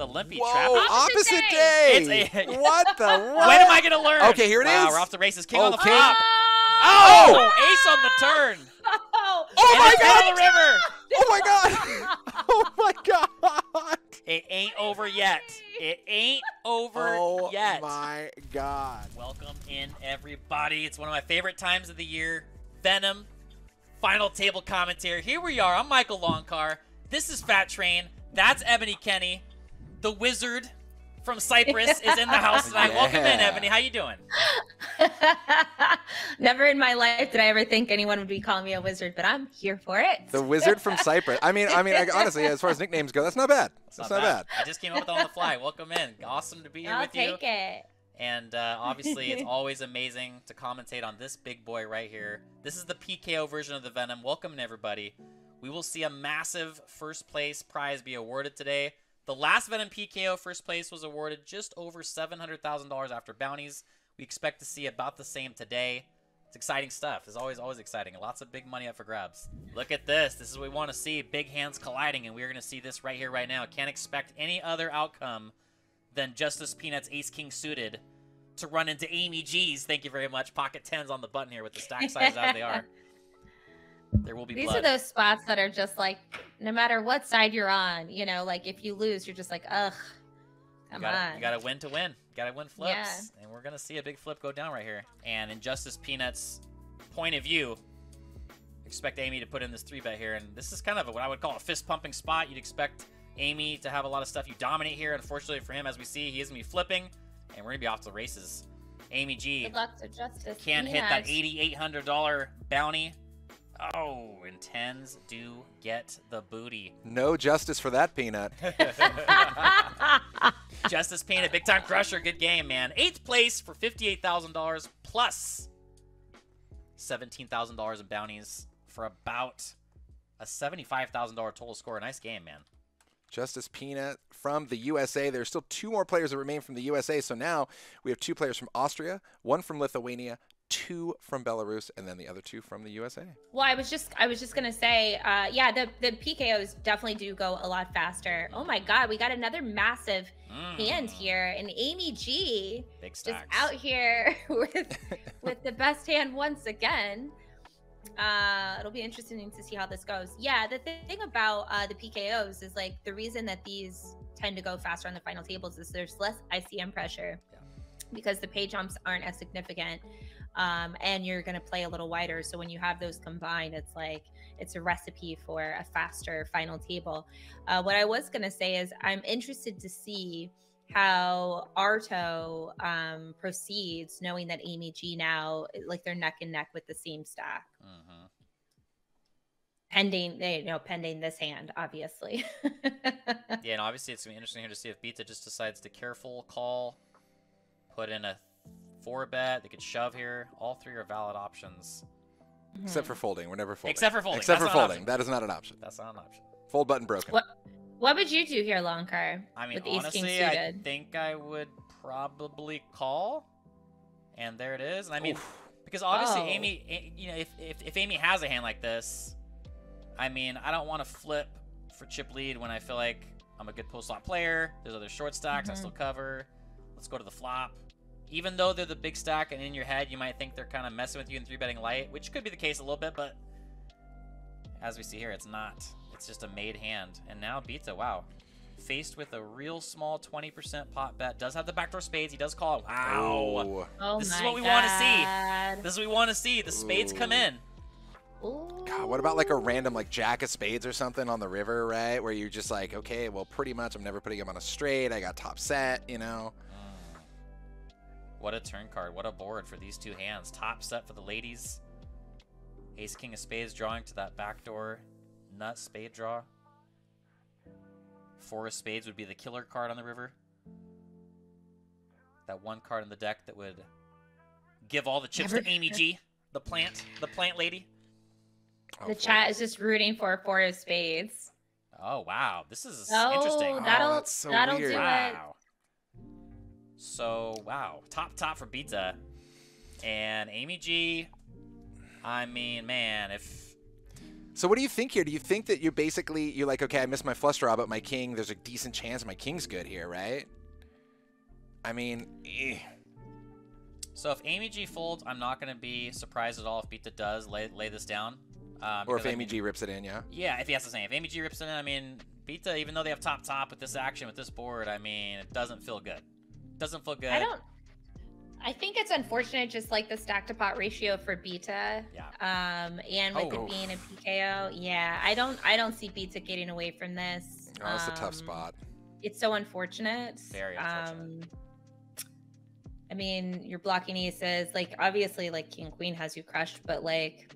The Limpy Whoa, Trap. opposite, Opposite day. day. It's a- what the what? When am I gonna learn? Okay, here it wow, is. We're off the races. King on the Okay. flop. Oh! Oh, oh! ace on the turn. Oh, Oh my god! down the river. Oh my god! Oh my god! It ain't over yet. It ain't over Oh yet. Oh my god! Welcome in, everybody. It's one of my favorite times of the year. Venom, final table commentary. Here we are. I'm Michael Loncar. This is Fat Train. That's Ebony Kenney. The wizard from Cyprus is in the house tonight. Welcome in, Ebony. How you doing? Never in my life did I ever think anyone would be calling me a wizard, but I'm here for it. The wizard from Cyprus. I mean, I mean, I, honestly, as far as nicknames go, that's not bad. It's That's not bad. I just came up with it on the fly. Welcome in. Awesome to be here I'll with you. take it. And uh, obviously, it's always amazing to commentate on this big boy right here. This is the PKO version of the Venom. Welcome, everybody. We will see a massive first place prize be awarded today. The last Venom PKO first place was awarded just over $700,000 after bounties. We expect to see about the same today. It's exciting stuff. It's always, always exciting. Lots of big money up for grabs. Look at this. This is what we want to see. Big hands colliding, and we're going to see this right here, right now. Can't expect any other outcome than Justice Peanuts Ace King suited to run into Amy G's. Thank you very much. Pocket tens on the button here with the stack sizes as they are. There will be These blood. are those spots that are just like, no matter what side you're on, you know, like if you lose, you're just like, ugh, you come gotta, on. You gotta win to win. You gotta win flips. Yeah. And we're gonna see a big flip go down right here. And in Justice Peanuts' point of view, expect Amy to put in this three bet here. And this is kind of a, what I would call a fist pumping spot. You'd expect Amy to have a lot of stuff you dominate here. Unfortunately for him, as we see, he is gonna be flipping, and we're gonna be off to the races. Amy G Good luck to Justice. can't hit that $8,800 bounty. Oh, and tens do get the booty. No justice for that peanut. Justice Peanut, big time crusher, good game, man. Eighth place for $58,000 plus $17,000 in bounties for about a $75,000 total score. Nice game, man. Justice Peanut from the USA. There's still two more players that remain from the USA. So now we have two players from Austria, one from Lithuania, two from Belarus, and then the other two from the USA. Well, I was just I was just gonna say, uh, yeah, the the PKOs definitely do go a lot faster. Oh my God, we got another massive Mm, hand here, and Amy G Big just out here with with the best hand once again. Uh, it'll be interesting to see how this goes. Yeah, the th- thing about uh, the PKOs is like the reason that these tend to go faster on the final tables is there's less ICM pressure Yeah. because the pay jumps aren't as significant, um, and you're gonna play a little wider. So when you have those combined, it's like it's a recipe for a faster final table. Uh, what I was gonna say is I'm interested to see how Arto um, proceeds, knowing that Amy G now like they're neck and neck with the same stack, Mhm. pending you know pending this hand, obviously. Yeah, and obviously it's gonna be interesting here to see if Beta just decides to careful call, put in a four bet. They could shove here. All three are valid options. Except for folding. We're never folding. Except for folding. Except That's for not an folding. option. That is not an option. That's not an option. Fold button broken. What what would you do here, Loncar? I mean, with Ace King honestly, I suited? think I would probably call, and there it is. And I mean, Oof. because obviously Oh. Amy, you know, if, if if Amy has a hand like this, I mean, I don't want to flip for chip lead when I feel like I'm a good post flop player. There's other short stacks I Mhm. still cover. Let's go to the flop. Even though they're the big stack, and in your head you might think they're kind of messing with you in three betting light, which could be the case a little bit, but as we see here, it's not. It's just a made hand. And now Beta, wow. Faced with a real small 20% pot bet. Does have the backdoor spades. He does call it. Wow. Oh. This is what we wanna see. This is what we want to see. The spades come in. God, what about like a random like jack of spades or something on the river, right? Where you're just like, okay, well, pretty much I'm never putting him on a straight. I got top set, you know. What a turn card. What a board for these two hands. Top set for the ladies. Ace King of Spades drawing to that backdoor nut spade draw. Four of Spades would be the killer card on the river. That one card in the deck that would give all the chips Never- to Amy G, the plant, the plant lady. Oh, The fold. chat is just rooting for four of spades. Oh wow, this is Oh, interesting. that'll that's so that'll weird. do it. So wow, top top for Pizza, and Amy G. I mean, man, if So what do you think here? Do you think that you're basically you're like, okay, I missed my flush draw, but my king, there's a decent chance my king's good here, right? I mean, eh. So if Amy G folds, I'm not going to be surprised at all if Beta does lay, lay this down. Um, or if because, I Amy mean- G rips it in, yeah. Yeah, if he has the same. If Amy G rips it in, I mean, Beta, even though they have top top with this action, with this board, I mean, it doesn't feel good. Doesn't feel good. I don't. I think it's unfortunate, just like the stack to pot ratio for beta. Yeah. Um, and with Oh. it being a PKO, yeah, I don't, I don't see beta getting away from this. Oh, it's a tough Um, spot. It's so unfortunate. Very unfortunate. Um, I mean, you're blocking aces. Like, obviously, like king queen has you crushed, but like,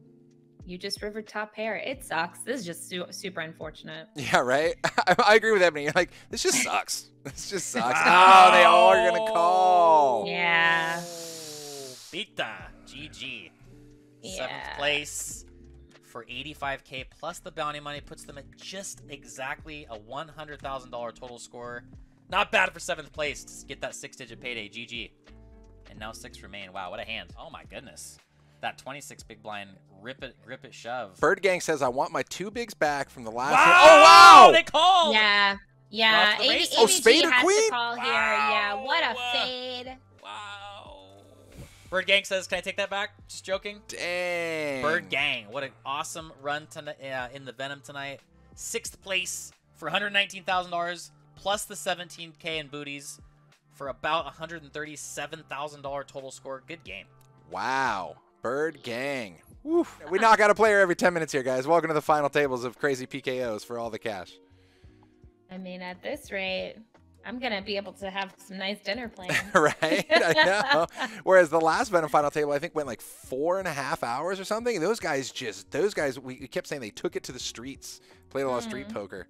you just river top pair. It sucks. This is just su- super unfortunate. Yeah, right. I, I agree with Ebony. You're like, this just sucks. this just sucks. Oh, they all are gonna call. Yeah. Beta, GG. Seventh place for 85k plus the bounty money puts them at just exactly a $100,000 total score. Not bad for seventh place to get that six-digit payday. GG. And now six remain. Wow, what a hand. Oh my goodness. That 26 big blind, rip it, rip it, shove. Bird Gang says, I want my two bigs back from the last. wow! hand." Oh wow! They called. Yeah. Yeah. Off the AV, races. Oh, AVG spade or has queen? to call here. Yeah. What a fade. Wow. Bird Gang says, "Can I take that back?" Just joking. Dang. Bird Gang, what an awesome run tonight uh, in the Venom tonight. Sixth place for $119,000 plus the 17k in booties for about $137,000 total score. Good game. Wow. Bird Gang. Woo. We knock out a player every 10 minutes here, guys. Welcome to the final tables of crazy PKOs for all the cash. I mean, at this rate, I'm gonna be able to have some nice dinner plans. right? I know. Whereas the last Venom final table, I think, went like four and a half hours or something. Those guys just, those guys, we we kept saying they took it to the streets, played a lot of street mm. poker.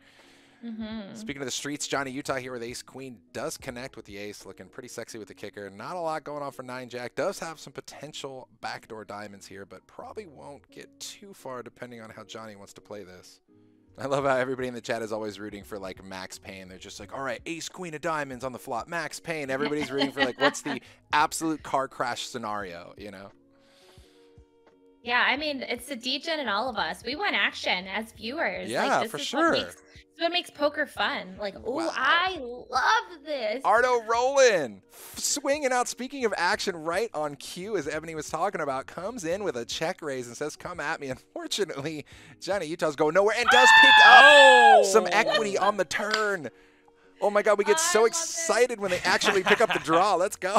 Hmm Speaking of the streets, Johnny Utah here with Ace Queen does connect with the Ace, looking pretty sexy with the kicker. Not a lot going on for Nine Jack. Does have some potential backdoor diamonds here, but probably won't get too far depending on how Johnny wants to play this. I love how everybody in the chat is always rooting for like Max Payne. They're just like, all right, Ace Queen of Diamonds on the flop, Max Payne. Everybody's rooting for like, what's the absolute car crash scenario, you know? Yeah, I mean, it's the degen in all of us. We want action as viewers. Yeah, like, this for is sure. What makes, this is what makes poker fun. Like, oh, Wow. I love this. Ardo Roland swinging out. Speaking of action, right on cue, as Ebony was talking about, comes in with a check raise and says, "Come at me." Unfortunately, Johnny Utah's going nowhere and does pick up Oh! some equity on the turn. Oh my God, we get I so love it. excited when they actually pick up the draw. Let's go.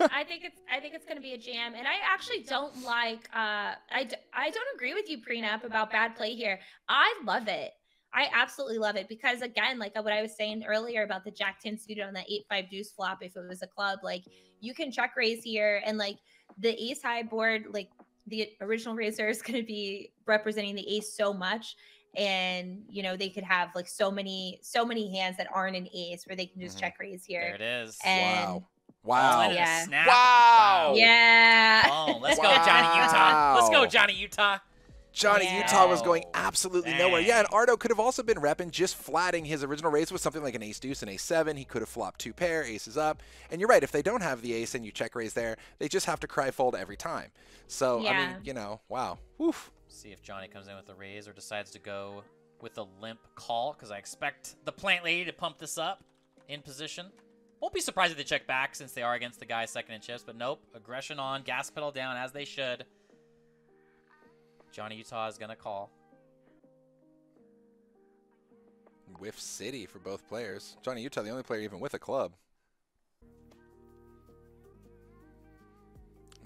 I think it's I think it's going to be a jam, and I actually don't like. Uh, I d- I don't agree with you, prenup, about bad play here. I love it. I absolutely love it because again, like what I was saying earlier about the Jack Ten suited on that eight five deuce flop, if it was a club, like you can check raise here, and like the ace high board, like the original raiser is going to be representing the ace so much. And you know they could have like so many, so many hands that aren't an ace where they can just Mhm. check raise There here. it is. And wow. Wow. and yeah. snap. Wow. Yeah. Oh, let's go, Johnny Utah. Let's go, Johnny Utah. Johnny Yeah. Utah was going absolutely nowhere. Yeah, and. Ardo could have also been repping just flatting his original raise with something like an ace deuce and ace seven. He could have flopped two pair, aces up. And you're right, if they don't have the ace and you check raise there, they just have to cry fold every time. So I mean, you know, wow. Woof. See if Johnny comes in with a raise or decides to go with a limp call, because I expect the plant lady to pump this up in position. Won't be surprised if they check back since they are against the guy second in chips, but nope. Aggression on, gas pedal down as they should. Johnny Utah is going to call. Whiff City for both players. Johnny Utah, the only player even with a club.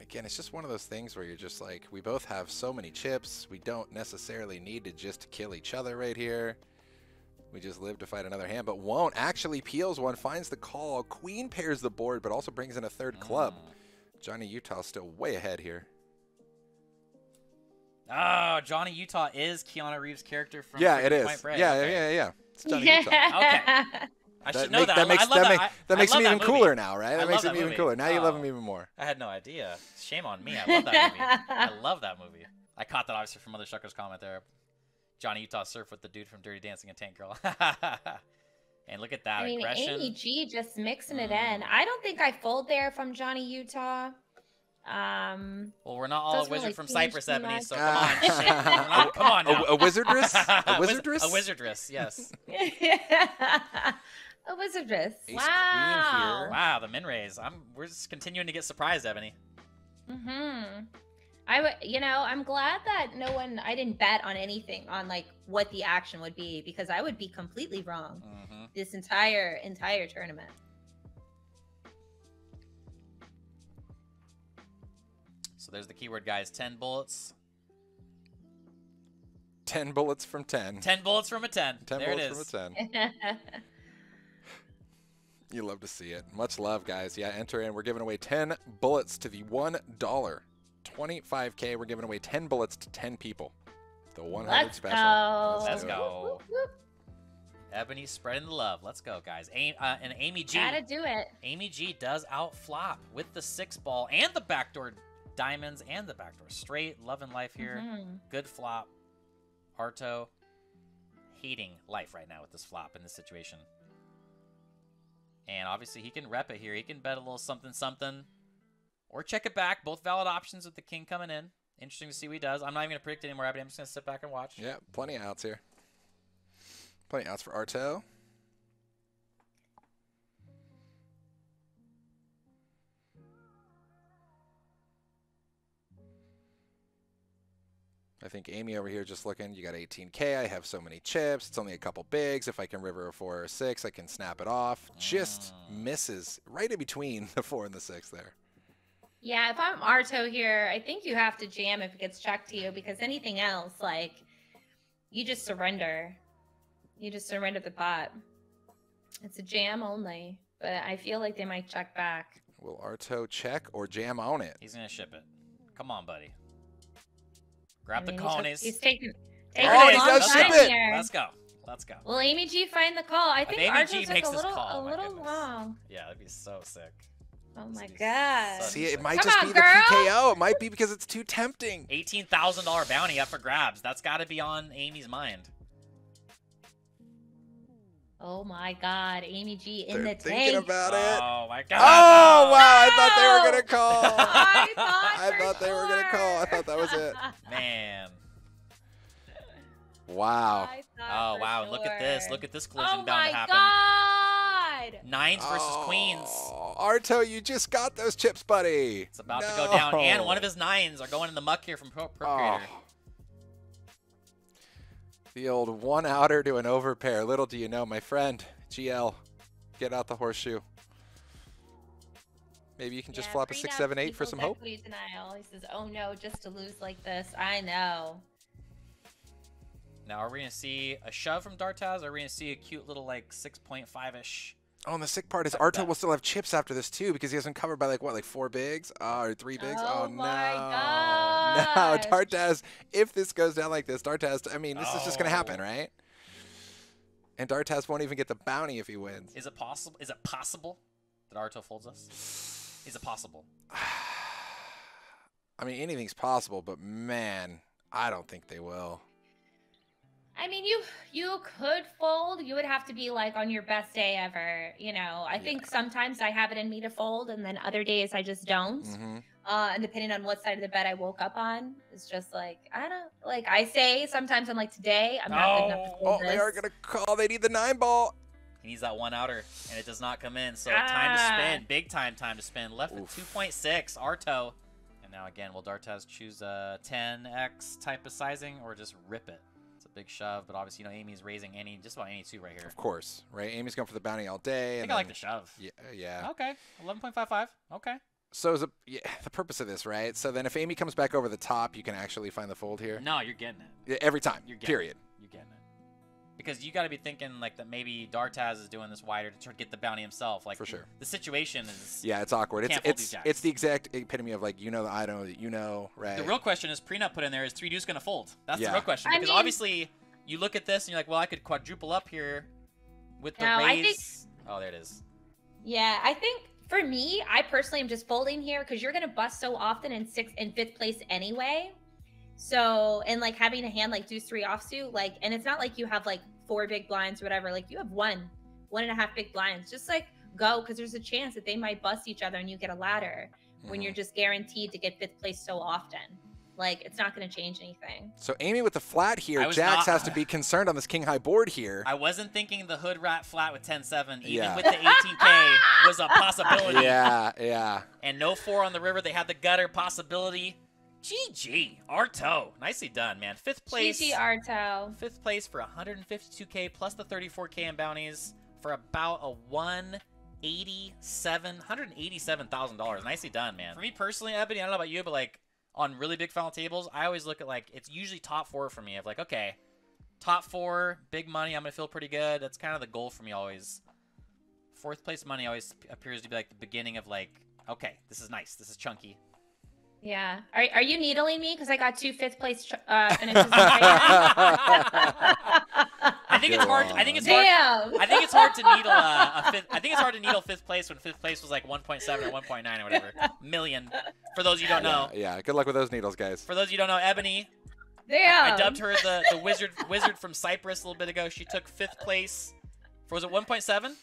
Again, it's just one of those things where you're just like, we both have so many chips. We don't necessarily need to just kill each other right here. We just live to fight another hand, but won't. Actually peels one, finds the call. Queen pairs the board, but also brings in a third club. Mm. Johnny Utah still way ahead here. Oh, Johnny Utah is Keanu Reeves' character from yeah, it freaking is. Point Break. Yeah, Okay. yeah, yeah. It's Johnny yeah. Utah. Okay. I That, should know make- that. that I- makes I love that, that. make- that I makes love him that even movie. cooler now, right? That love makes that him even cooler. Now you love Oh. him even more. I had no idea. Shame on me. I love that movie. I love that movie. I caught that obviously from Mother Shucker's comment there. Johnny Utah surf with the dude from Dirty Dancing and Tank Girl. and look at that I mean, aggression. Amy G just mixing it Mm. in. I don't think I fold there from Johnny Utah. Um, Well, we're not all a wizard really from change Cyprus, Ebony, much. so come on. shit. We're come on A, now. a wizardress? A wiz- wizardress? A wizardress, yes. a wizardress. Ace wow. here. Wow, the min raise. I'm we're just continuing to get surprised, Ebony. Mm-hmm. I would, you know, I'm glad that no one, I didn't bet on anything on like what the action would be because I would be completely wrong hmm this entire entire tournament. There's the keyword, guys. Ten bullets. 10 bullets from 10. Ten bullets from a ten. 10 there bullets is. from a 10. You love to see it. Much love, guys. Yeah, enter in. We're giving away 10 bullets to the $1. 25K. We're giving away 10 bullets to 10 people. The 100 Let's special. go. Let's do it. go. Whoop, whoop. Ebony spreading the love. Let's go, guys. A- uh, and Amy G. Gotta do it. Amy G does outflop with the six ball and the backdoor diamonds and the backdoor straight. Loving life here. Mhm. Good flop. Arto hating life right now with this flop in this situation. And obviously he can rep it here. He can bet a little something something. Or check it back. Both valid options with the king coming in. Interesting to see what he does. I'm not even gonna predict anymore, Abby. I'm just gonna sit back and watch. Yeah, plenty of outs here. Plenty of outs for Arto. I think Amy over here just looking, you got 18K, I have so many chips, it's only a couple bigs. If I can river a four or a six, I can snap it off. Just Mm. misses right in between the four and the six there. Yeah, if I'm Arto here, I think you have to jam if it gets checked to you because anything else, like, you just surrender. You just surrender the pot. It's a jam only, but I feel like they might check back. Will Arto check or jam on it? He's gonna ship it. Come on, buddy. Grab I the mean, he conies. He's taking, taking Oh, he long does time ship it. here. Let's go. Let's go. Will Amy G find the call? I If think Amy Arto G took makes a this little, call, a oh little goodness. long. Yeah, that'd be so sick. Oh my god! See, it Come might on, just be the. PKO. It might be because it's too tempting. Eighteen thousand dollar bounty up for grabs. That's got to be on Amy's mind. Oh my god, Amy G in They're the thinking tank. about it. Oh my god. Oh no. wow! I thought they were gonna call. I thought, I thought they were gonna call. I thought that was it. Man. Wow. Oh thought for wow! Look at this! Look at this collision Oh bound my to happen. god! Nines versus oh, queens. Oh, Arto, you just got those chips, buddy. It's about to go down, and one of his nines are going in the muck here from Pro- Oh. Procreator. The old one outer to an overpair. Little do you know, my friend, GL, get out the horseshoe. Maybe you can just Yeah, flop a bring six, up seven, eight for people's some hope. equity Denial. He says, "Oh no, just to lose like this." I know. Now, are we gonna see a shove from Dartaz? Or are we gonna see a cute little like 6.5 ish? Oh, and the sick part is Arto that- will still have chips after this too because he hasn't covered by like what, like four bigs? Oh, or three bigs? Oh Oh, my no. No, gosh. Dartaz, if this goes down like this, Dartaz, I mean, this is just going to happen, Oh. right? And Dartaz won't even get the bounty if he wins. Is it possible? Is it possible that Arto folds us? Is it possible? I mean, anything's possible, but man, I don't think they will. I mean, you you could fold. You would have to be like on your best day ever. You know, I think sometimes I have it in me to fold, and then other days I just don't. hmm Uh, and depending on what side of the bed I woke up on, it's just like I don't like. I say sometimes I'm like today I'm not good enough to fold Oh, fold they are going to call. They need the nine ball. He needs that one outer, and it does not come in. So time to Ah. spin, big time time to spin. Left Oof. at 2.6, Arto. And now again, will Dartaz choose a 10x type of sizing or just rip it? A big shove, but obviously you know Amy's raising any, just about any two right here. Of course, right? Amy's going for the bounty all day. I and think I like the shove. Yeah, yeah. Okay, 11.55. Okay. So is it, yeah, the purpose of this, right? So then if Amy comes back over the top, you can actually find the fold here No, you're getting it. Yeah, every time. You're getting Period. It. Because you got to be thinking like that maybe Dartaz is doing this wider to try to get the bounty himself. Like For sure. The situation is. Yeah, it's awkward. It's it's it's the exact epitome of like you know the I know that you know, right? The real question is prenup put in there is three deuce going to fold? That's Yeah. the real question I because mean- obviously you look at this and you're like, well, I could quadruple up here with the No, I think- raise. Oh, there it is. Yeah, I think for me, I personally am just folding here because you're gonna bust so often in sixth and fifth place anyway. So and like having a hand like deuce three offsuit, like, and it's not like you have like four big blinds or whatever. Like you have one, one and a half big blinds. Just like go because there's a chance that they might bust each other and you get a ladder. when Mhm. you're just guaranteed to get fifth place so often. Like it's not going to change anything. So Amy with the flat here. I Jax not- has to be concerned on this king high board here. I wasn't thinking the hood rat flat with 10-7, even Yeah. with the 18k was a possibility. yeah, yeah. And no four on the river. They had the gutter possibility. GG. Arto. Nicely done, man. Fifth place. GG Arto. Fifth place for 152k plus the 34k in bounties for about a 187, 187 thousand dollars. Nicely done, man. For me personally, Ebony, I don't know about you, but like on really big final tables, I always look at like it's usually top four for me. Of like, okay, top four, big money, I'm gonna feel pretty good. That's kind of the goal for me always. Fourth place money always appears to be like the beginning of like, okay, this is nice, this is chunky. Yeah. Are, are you needling me? Because I got two fifth place uh, finishes. I think it's hard. I think it's hard. Damn. I think it's hard to needle uh, a fifth. I think it's hard to needle fifth place when fifth place was like 1.7 or 1.9 or whatever million. For those you don't know, Yeah, yeah. Good luck with those needles, guys. for those you don't know, Ebony, Damn. I dubbed her the, the wizard wizard from Cyprus a little bit ago. She took fifth place. For was it 1.7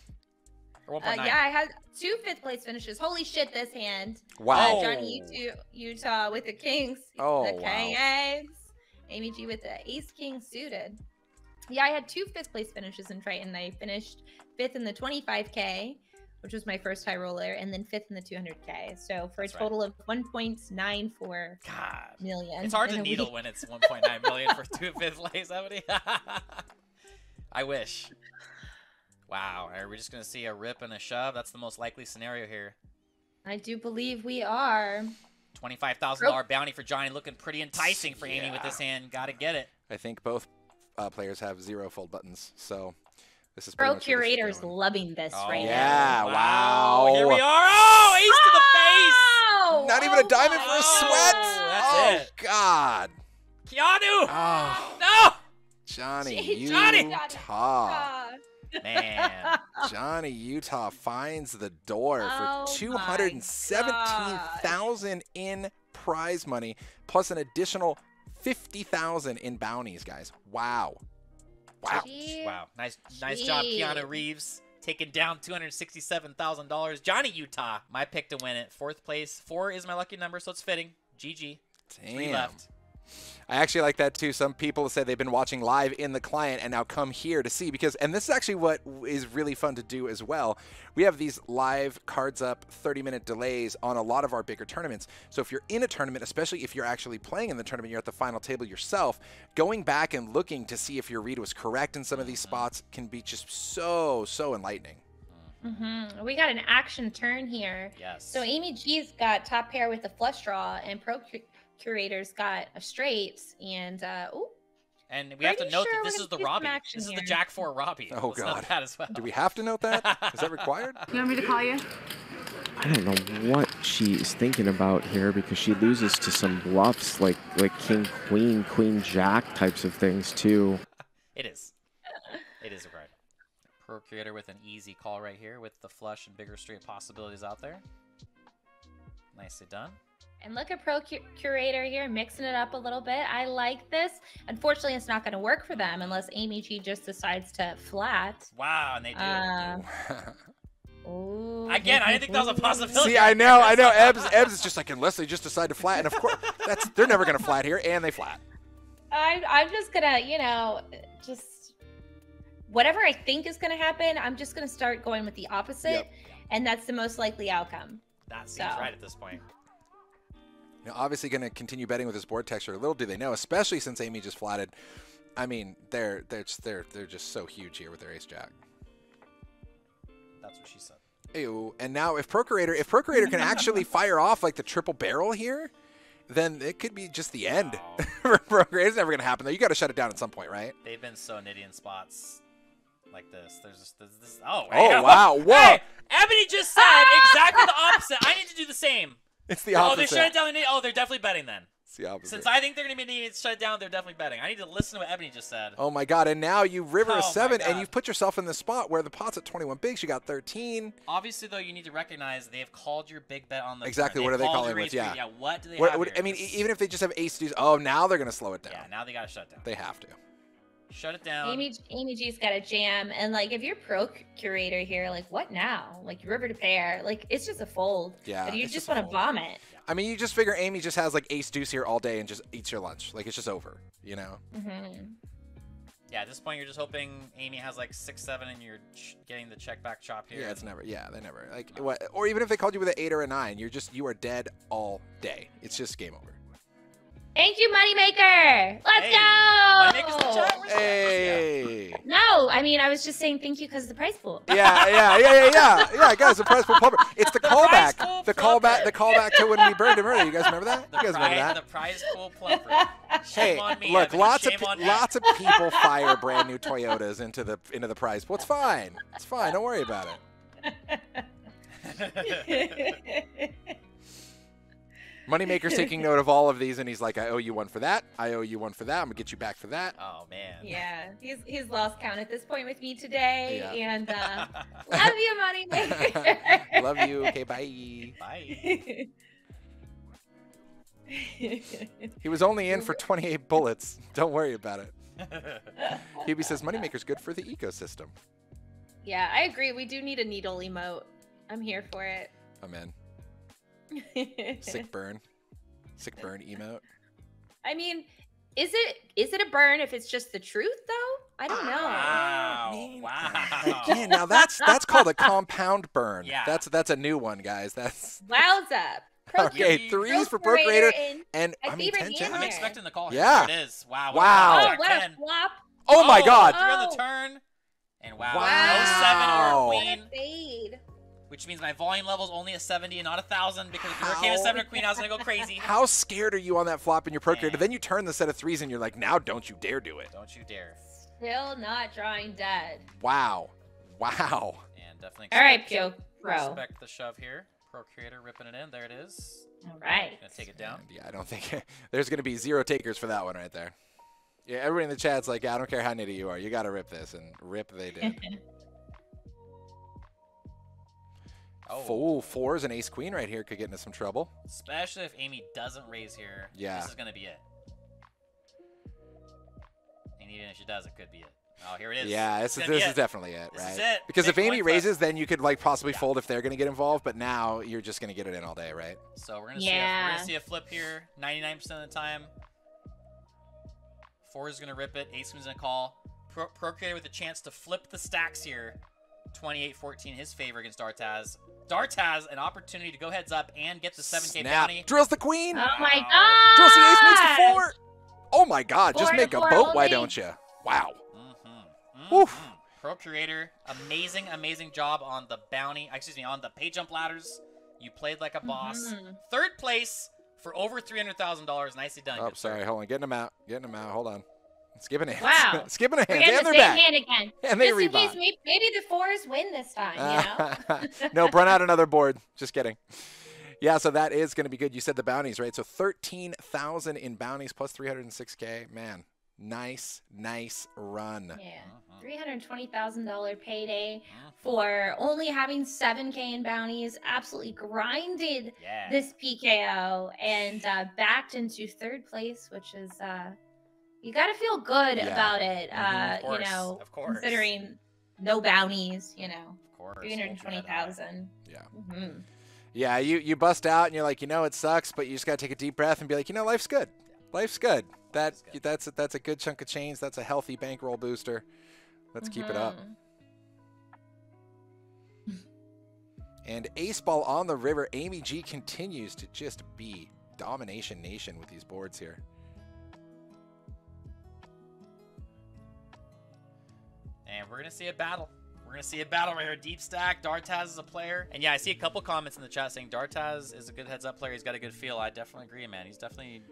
or 1.9? Uh, yeah, I had two fifth place finishes. Holy shit, this hand. Wow. Uh, Johnny Utah, Utah with the Kings. Oh, the wow. King eggs. Amy G with the Ace King suited. Yeah, I had two fifth place finishes in Triton. I finished fifth in the 25K, which was my first high roller, and then fifth in the 200K. So for a That's right. total of 1.94 God. million. It's hard to needle week. when it's 1.9 million for two fifth place, Ebony. I wish. Wow. Are we just gonna see a rip and a shove? That's the most likely scenario here. I do believe we are. Twenty-five thousand dollar bounty for Johnny, looking pretty enticing for Amy with this hand. Gotta get it. I think both uh, players have zero fold buttons, so this is Pro pretty much where this is curators loving this Oh, right yeah. now. Yeah, wow. Here we are. Oh, ace to the face. Oh, Not even a oh diamond for a Oh, sweat. that's oh it. God. Keanu. Oh, No. Johnny Gee, Johnny. Utah. God. Man. Johnny Utah finds the door Oh for two hundred and seventeen thousand in prize money, plus an additional fifty thousand in bounties, guys. Wow. Wow. Gee. wow. Nice, nice job, Keanu Reeves. Taking down two hundred sixty-seven thousand dollars. Johnny Utah, my pick to win it. Fourth place. Four is my lucky number, so it's fitting. GG. Three left. I actually like that too. Some people say they've been watching live in the client and now come here to see because, and this is actually what is really fun to do as well. We have these live cards up 30 minute delays on a lot of our bigger tournaments. So if you're in a tournament, especially if you're actually playing in the tournament, you're at the final table yourself, going back and looking to see if your read was correct in some of these spots can be just so, so enlightening. Mhm. We got an action turn here. Yes. So Amy G's got top pair with the flush draw, and Pro Cu- Curators got a straight. And uh, ooh, and we have to note sure that this is the Robbie. This is the. Jack 4 Robbie. Oh, Let's note God. that as well. Do we have to note that? Is that required? You want me to call you? I don't know what she's thinking about here because she loses to some bluffs like like king queen queen jack types of things too. It is. It is required. Procreator with an easy call right here with the flush and bigger straight possibilities out there. Nicely done. And look at Pro Curator here, mixing it up a little bit. I like this. Unfortunately, it's not going to work for them unless Amy G just decides to flat. Wow, and they do. Uh, ooh. Again, I didn't think that was a possibility. See, I know, I know. Ebbs, Ebbs is just like, unless they just decide to flat, and of course, that's they're never gonna flat here, and they flat. I, I'm just gonna, you know, just whatever I think is gonna happen. I'm just gonna start going with the opposite, Yep. and that's the most likely outcome. That seems So. right at this point. You know, obviously going to continue betting with his board texture. Little do they know, especially since Amy just flatted. I mean, they're they're just, they're they're just so huge here with their ace jack. That's what she said. Ew. And now if Procurator if Procurator can actually fire off like the triple barrel here, then it could be just the end Wow. for Procurator. It's never going to happen though. You got to shut it down at some point, right? They've been so nitty in spots like this. There's just this. this oh, Oh, wow. Whoa. Hey, Ebony just said exactly the opposite. I need to do the same. It's the oh, opposite. Oh, they shut it down. Oh, they're definitely betting then. It's the opposite. Since I think they're going to be needing to shut down, they're definitely betting. I need to listen to what Ebony just said. Oh my god! And now you river Oh a seven, and you've put yourself in the spot where the pot's at 21 bigs. You got 13. Obviously, though, you need to recognize they have called your big bet on the Exactly, what are they calling with? Yeah. Yeah. What do they What, have what- I mean, even if they just have ace deuce, oh, now they're going to slow it down. yeah, now they got to shut down. They have to. Shut it down. Amy Amy G's got a jam, and like if you're pro curator here, like what now? Like river to pair, like it's just a fold. Yeah, But you it's just just want to vomit. I mean, you just figure Amy just has like ace deuce here all day and just eats your lunch. Like it's just over, you know? Mm -hmm. Yeah, at this point, you're just hoping Amy has like six, seven, and you're ch- getting the check back chop here. Yeah, it's never. Yeah, they never like what. Or even if they called you with an eight or a nine, you're just you are dead all day. It's just game over. Thank you, Moneymaker. Let's Hey, go. Moneymaker's the chat. Hey. No, I mean I was just saying thank you because the price pool. Yeah, yeah, yeah, yeah, yeah, yeah, guys. The prize pool plumber. It's the prize callback. The plumber. callback. The callback to when we burned him earlier. You guys remember that? The, You guys remember that? the prize pool plumper. Shame Hey, on me. look, Evan, lots of shame pe- on Matt. lots of people fire brand new Toyotas into the into the prize pool. It's fine. It's fine. Don't worry about it. Moneymaker's taking note of all of these, and he's like, "I owe you one for that. I owe you one for that. I'm gonna get you back for that." oh man. yeah, he's he's lost count at this point with me today, Yeah. and uh, love you, Moneymaker. Love you. Okay, bye. Bye. He was only in for 28 bullets. Don't worry about it. Hubie says Moneymaker's good for the ecosystem. yeah, I agree. We do need a needle emote. I'm here for it. I'm in. Sick burn. Sick burn emote. I mean, is it is it a burn if it's just the truth though? I don't know. Wow. Wow. Again, now that's that's called a compound burn. Yeah. That's that's a new one, guys. That's Wowza. okay. you- Threes for Procurator Procreator in- and I mean favorite ten I'm expecting the call. Yeah. It is. Wow. Wow. Oh, what a flop. Oh my oh, God! Three on Oh. the turn. And wow. Wow. No seven or a What queen. a fade. Which means my volume level is only a 70 and not a 1,000 because if you How? came a 7 or queen, I was going to go crazy. How scared are you on that flop in your Procreator? Man. Then you turn the set of threes and you're like, now don't you dare do it. Don't you dare. Still not drawing dead. Wow. Wow. And definitely All right, expect, Pio Pro. expect the shove here. Procreator ripping it in. There it is. All right. Gonna take it down. And yeah, I don't think there's going to be zero takers for that one right there. Yeah, everybody in the chat's like, I don't care how nitty you are, you got to rip this, and rip they did. Oh. Four, fours and ace queen right here could get into some trouble. Especially if Amy doesn't raise here. Yeah. This is going to be it. And even if she does, it could be it. Oh, here it is. Yeah, this is this is definitely it, This right? is it. Because Big if Amy coin flip. raises, then you could like possibly Yeah. fold if they're going to get involved. But now you're just going to get it in all day, right? So we're gonna see a, we're Yeah. gonna see a flip here. 99% of the time. Four is gonna rip it. Ace queen's gonna call. Pro- Procreator with a chance to flip the stacks here. 28-14 his favor against Dartaz. Dartaz an opportunity to go heads up and get the 7k Snap. bounty. Drills the queen. Oh my god! Drills the ace moves to four. Oh my God! Just Four to make a four boat, why don't you? Wow. Mm-hmm. Oof. Procreator, amazing, amazing job on the bounty. Excuse me, on the pay jump ladders. You played like a boss. Mhm. Third place for over three hundred thousand dollars. Nicely done. Oh, good sir. sorry. Hold on. Getting them out. Getting them out. Hold on. Skipping hands. Wow. Skipping a We're And the they're same back. hand again. And they Just in case, rebound. maybe, maybe the fours win this time. You know. no, run out another board. Just kidding. Yeah, so that is going to be good. You said the bounties, right? So 13,000 in bounties plus 306k. Man, nice, nice run. Yeah. Mhm. Three hundred twenty thousand dollar payday for only having seven K in bounties. Absolutely grinded Yeah. this PKO and uh, backed into third place, which is uh, you got to feel good Yeah. about it. Mhm, Uh, course, you know, of course. considering no bounties. You know, Of course. three hundred twenty thousand. Yeah. Mm-hmm. Yeah, you, you bust out and you're like, you know, it sucks, but you just got to take a deep breath and be like, you know, life's good. Life's good. That Life's good. that's that's a good chunk of change. That's a healthy bankroll booster. Let's keep it up. And ace ball on the river. Amy G continues to just be domination nation with these boards here. And we're gonna see a battle. We're gonna see a battle right here. Deep stack. Dartaz is a player. And yeah, I see a couple comments in the chat saying Dartaz is a good heads up player. He's got a good feel. I definitely agree, man. He's definitely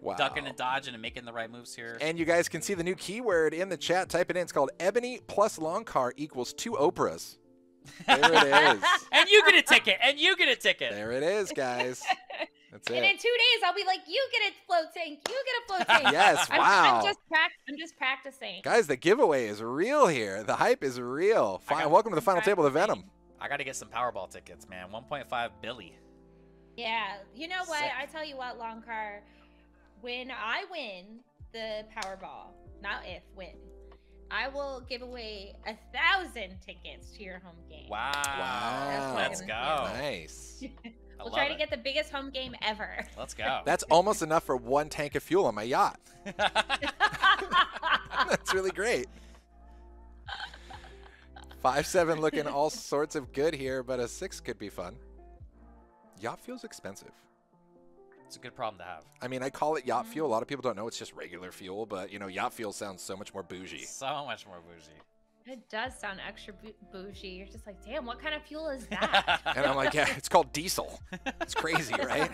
Wow. ducking and dodging and making the right moves here. And you guys can see the new keyword in the chat. Type it in. It's called ebony plus long car equals two Oprahs. There it is. and you get a ticket. And you get a ticket. There it is, guys. That's And in two days, I'll be like, "You get a float tank. You get a float tank." Yes, I'm, wow. I'm just prac- I'm just practicing. Guys, the giveaway is real here. The hype is real. I Fi- welcome to the final table of Venom. I got to get some Powerball tickets, man. 1.5 Billy. Yeah, you know what? Sick. I tell you what, Loncar, when I win the Powerball, not if, when, I will give away a thousand tickets to your home game. Wow. Wow. Let's go. Nice. I We'll love try to get the biggest home game ever. Let's go. That's almost enough for one tank of fuel on my yacht. That's really great. Five seven looking all sorts of good here, but a six could be fun. Yacht fuel's expensive. it's a good problem to have. I mean, I call it yacht mm-hmm. fuel. A lot of people don't know it's just regular fuel, but you know, yacht fuel sounds so much more bougie. So much more bougie. It does sound extra bougie. You're just like, damn, what kind of fuel is that? And I'm like, yeah, it's called diesel. It's crazy, right?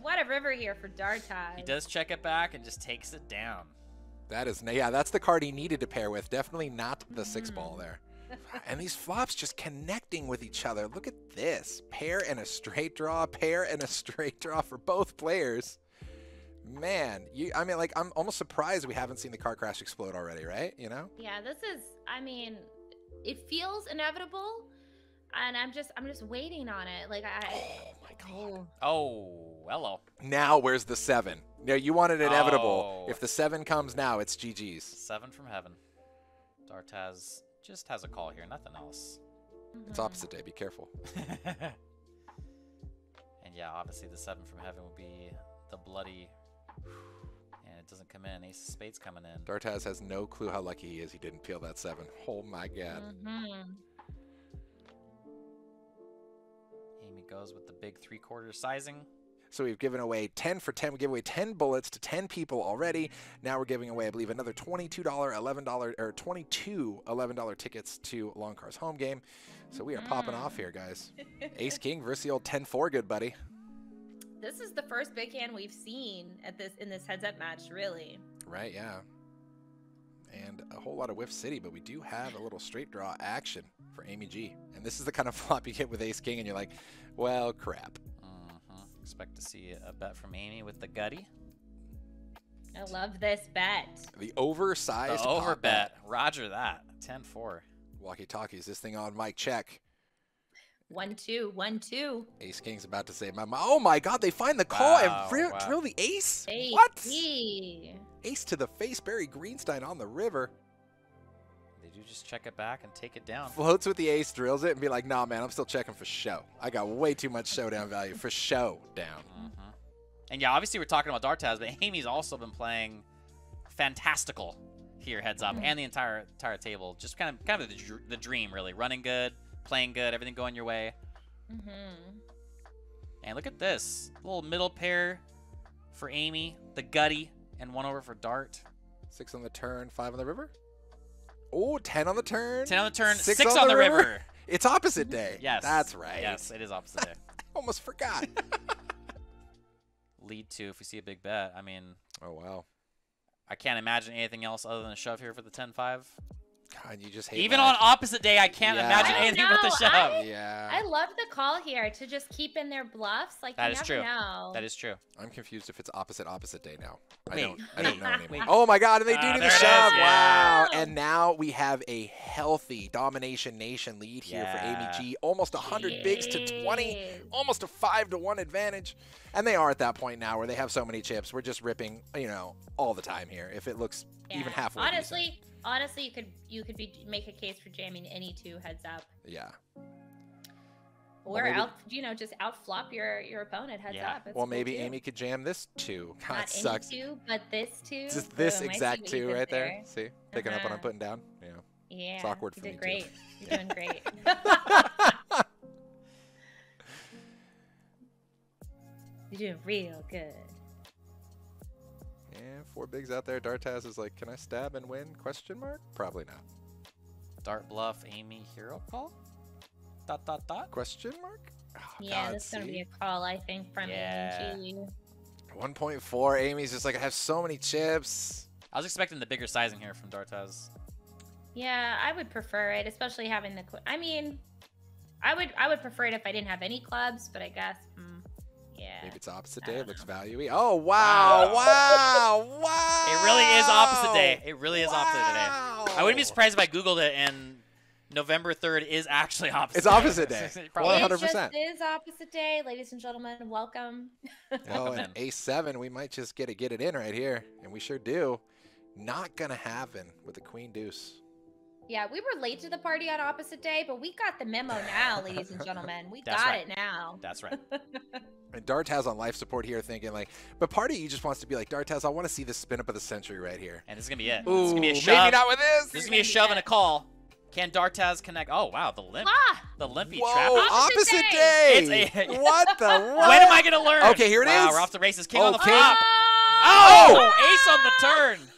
what a river here for Dartaz. he does check it back and just takes it down. That is, yeah, that's the card he needed to pair with. Definitely not the six ball Mhm. there. And these flops just connecting with each other. Look at this. Pair and a straight draw, pair and a straight draw for both players. Man, you I mean like I'm almost surprised we haven't seen the car crash explode already, right? You know? Yeah, this is. I mean, it feels inevitable, and I'm just, I'm just waiting on it. Like I. Oh my god. Oh, hello. Now where's the seven? Now you wanted inevitable. Oh. If the seven comes now, it's GG's. Seven from heaven. Dartaz just has a call here, nothing else. It's Mhm. opposite day, be careful. and yeah, obviously the seven from heaven would be the bloody. Doesn't come in. Ace of spades coming in. Dartaz has no clue how lucky he is he didn't peel that seven. Oh my god. Mhm. Amy goes with the big three quarter sizing. So we've given away 10 for 10. We gave away 10 bullets to 10 people already. Now we're giving away, I believe, another $22, $11, or 22 $11 tickets to Loncar's home game. So we are popping off here, guys. Ace King versus the old 10-4 good buddy. This is the first big hand we've seen at this in this heads up match, really. Right, yeah. And a whole lot of Whiff City, but we do have a little straight draw action for Amy G. And this is the kind of flop you get with Ace King, and you're like, well, crap. hmm Expect to see a bet from Amy with the gutty. I love this bet. The oversized The over bet. bet. Roger that. 10 4. Walkie talkies, this thing on mic check. One two, one two. Ace King's about to say, my, my oh my god, they find the call Wow, and drill, wow. drill the ace? Ace. What? Ace to the face, Barry Greenstein on the river. They do just check it back and take it down. Floats with the ace, drills it, and be like, nah, man, I'm still checking for show. I got way too much showdown value for show down. hmm And yeah, obviously we're talking about Dartaz, but Amy's also been playing fantastical here, heads up, Mhm. and the entire entire table. Just kind of kind of the, the dream, really. Running good, playing good, everything going your way. Mm-hmm. And look at this little middle pair for Amy, the gutty, and one over for Dart. Six on the turn, five on the river. Oh, 10 on the turn. Ten on the turn, Six six, on on, the the river? river. It's opposite day. Yes, That's right. Yes, it is opposite day. Almost forgot. Lead to if we see a big bet. I mean, oh, wow. I can't imagine anything else other than a shove here for the 10-5. God, you just hate Even life. on opposite day, I can't Yeah. imagine I don't anything but the know, shove. I- Yeah. I love the call here to just keep in their bluffs. Like That you is never true. know. That is true. I'm confused if it's opposite opposite day now. I don't I don't know anymore. wait. Oh my god, and they do Ah, do the there it is, shove. yeah. Wow. And now we have a healthy domination nation lead here for Yeah. Amy G. Almost 100 bigs to 20. Almost a 5 to 1 advantage. And they are at that point now where they have so many chips. We're just ripping, you know, all the time here if it looks even Yeah. halfway decent. Honestly, honestly, you could you could be make a case for jamming any two heads up, Yeah. or maybe- out you know just outflop your your opponent heads Yeah. up. It's Well, maybe too. Amy could jam this too. God, Not sucks. any two, but this two. Just this Boom, exact two right there. See? Picking up what I'm Uh-huh. putting down. Yeah. Yeah, It's awkward you for did me, great. too. You're doing great. You're doing real good. Yeah, four bigs out there. Dartaz is like, can I stab and win? Question mark? Probably not. Dart bluff, Amy, hero call? Dot, dot, dot. Question mark? Oh, Yeah, God, this is gonna be a call, I think, from Yeah. AMG. 1.4. Amy's just like, I have so many chips. I was expecting the bigger sizing here from Dartaz. Yeah, I would prefer it, especially having the. I mean, I would I would prefer it if I didn't have any clubs, but I guess, mm, yeah. Maybe it's opposite day. It looks know. value Oh, wow. Wow. Wow. Wow. It really is opposite day. It really is opposite day. I wouldn't be surprised if I Googled it and November 3rd is actually opposite It's opposite day. It probably Well. It 100%. just is opposite day, ladies and gentlemen. Welcome. Oh, Welcome and. A7, we might just get it, get it in right here. And we sure do. Not gonna happen with the queen deuce. Yeah, we were late to the party on opposite day, but we got the memo now, ladies and gentlemen. We got right. it now. That's right. And Dartaz on life support here thinking like, but part of you just wants to be like, Dartaz, I want to see the spin up of the century right here. And this is gonna be it. Ooh, this is gonna be a maybe shove. not with this. This is gonna be a shove and a call. Can Dartaz connect? Oh wow, the limp, Ah! the limpy Whoa, trap. Opposite opposite day. day. It's a- what the what? When am I gonna learn? Okay, here it wow, is. We're off the races. King on the Okay. flop. Oh! Oh, ace on the turn.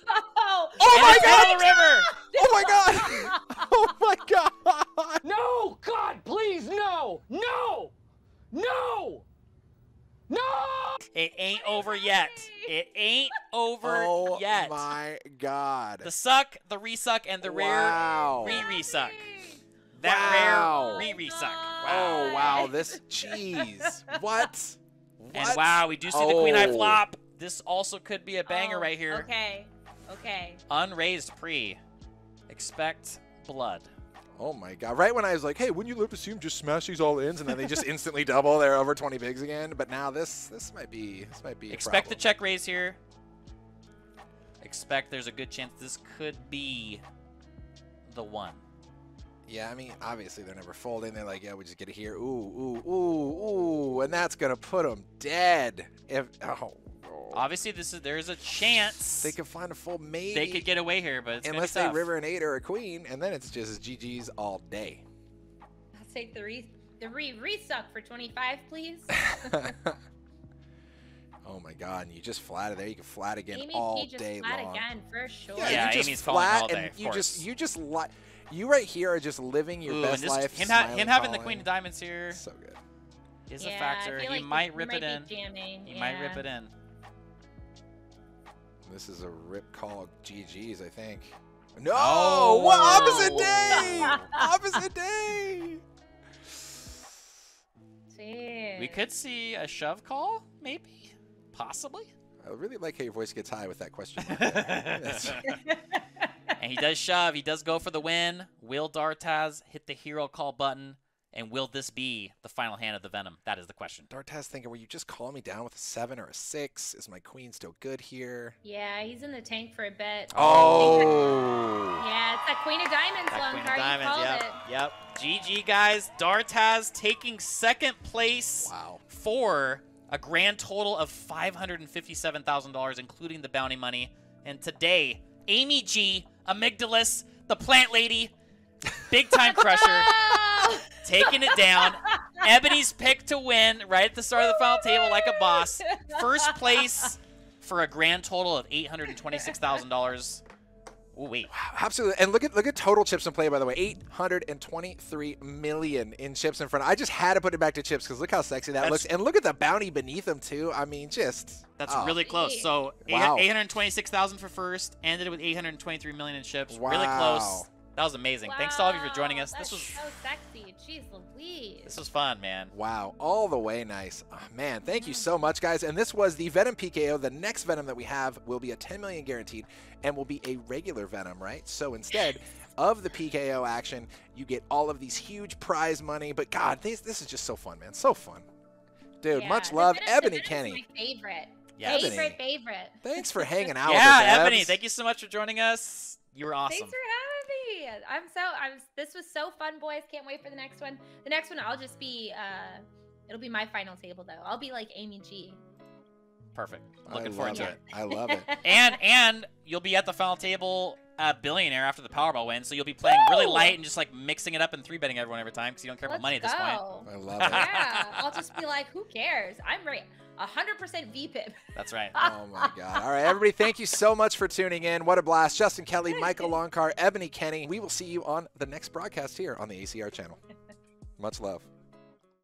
Oh, Oh my God. the river. Oh my god! oh my god! No! God, please, no! No! No! No! It ain't over yet. It ain't over Oh yet. Oh my god! The suck, the resuck, and the Wow. rare re-resuck. That Wow. rare re-resuck. Wow. Oh wow! This cheese. What? And wow, we do see the queen high Oh. flop. This also could be a banger Oh, right here. Okay. Okay. Unraised pre. Expect blood. Oh my god! Right when I was like, "Hey, wouldn't you love to see him just smash these all ins?" and then they just instantly double. They're over 20 bigs again. But now this, this might be, this might be. a Expect the check raise here. Expect there's a good chance this could be the one. Yeah, I mean, obviously they're never folding. They're like, "Yeah, we just get it here." Ooh, ooh, ooh, ooh, and that's gonna put them dead. If oh, oh. Obviously, this is there's a chance they could find a full maybe. they could get away here, but it's gonna unless they river an eight or a queen, and then it's just GG's all day. I'll take the re the re resuck for 25, please. oh my god! And you just flat it there. You can flat again Amy all P just day flat long. again for sure. Yeah, Yeah, you just Amy's flat all day, and of you course. just you just li- you right here are just living your Ooh, best and this, life. him, ha- him having the queen of diamonds here So good. is yeah, a factor. He like might this rip it in. Jamming. He yeah. might rip it in. This is a rip call GG's, I think. No! Oh. What opposite day? opposite day. Jeez. We could see a shove call, maybe, possibly. I really like how your voice gets high with that question. and he does shove. He does go for the win. Will Dartaz hit the hero call button? And will this be the final hand of the Venom? That is the question. Dartaz thinking, were you just calling me down with a seven or a six? Is my queen still good here? Yeah, he's in the tank for a bit. Oh. Yeah, it's that Queen of Diamonds That long Queen of card. You Diamonds, called yep. it. Yep. GG, guys. Dartaz taking second place Wow. for a grand total of $557,000, including the bounty money. And today, Amy G, Amygdalus, the plant lady, big time crusher, taking it down. Ebony's pick to win right at the start of the final table like a boss. First place for a grand total of $826,000. Oh, wait. Absolutely. And look at look at total chips in play by the way. 823 million in chips in front. I just had to put it back to chips cuz look how sexy that That's- looks. And look at the bounty beneath them too. I mean, just That's oh. really close. So Wow. 826,000 for first, ended with 823 million in chips. Really close. That was amazing. Thanks to all of you for joining Wow, us. This was so sexy. Jeez Louise. this was fun, man. Wow, all the way nice. Oh, man, thank you so much, guys. And this was the Venom PKO. The next Venom that we have will be a 10 million guaranteed and will be a regular Venom, right? So instead of the PKO action, you get all of these huge prize money. But God, this, this is just so fun, man. So fun. Dude, Yeah, much the love. Venom- the Ebony Venom's Kenney. My favorite. Yeah. Ebony. Favorite, favorite. Thanks for hanging out yeah, with us. Ebony, thank you so much for joining us. You were awesome. Thanks for having me. I'm so I was this was so fun, boys. Can't wait for the next one. The next one I'll just be uh it'll be my final table though. I'll be like Amy G. Perfect. Looking forward to it. it. I love it. And and you'll be at the final table at Billionaire after the Powerball win, so you'll be playing really light and just like mixing it up and three betting everyone every time because you don't care Let's about money at this point. I love it. yeah, I'll just be like, who cares? I'm ready. 100% VPIP. That's right. Oh my God. All right, everybody, thank you so much for tuning in. What a blast. Justin Kelly, Michael Loncar, Ebony Kenney. We will see you on the next broadcast here on the ACR channel. Much love.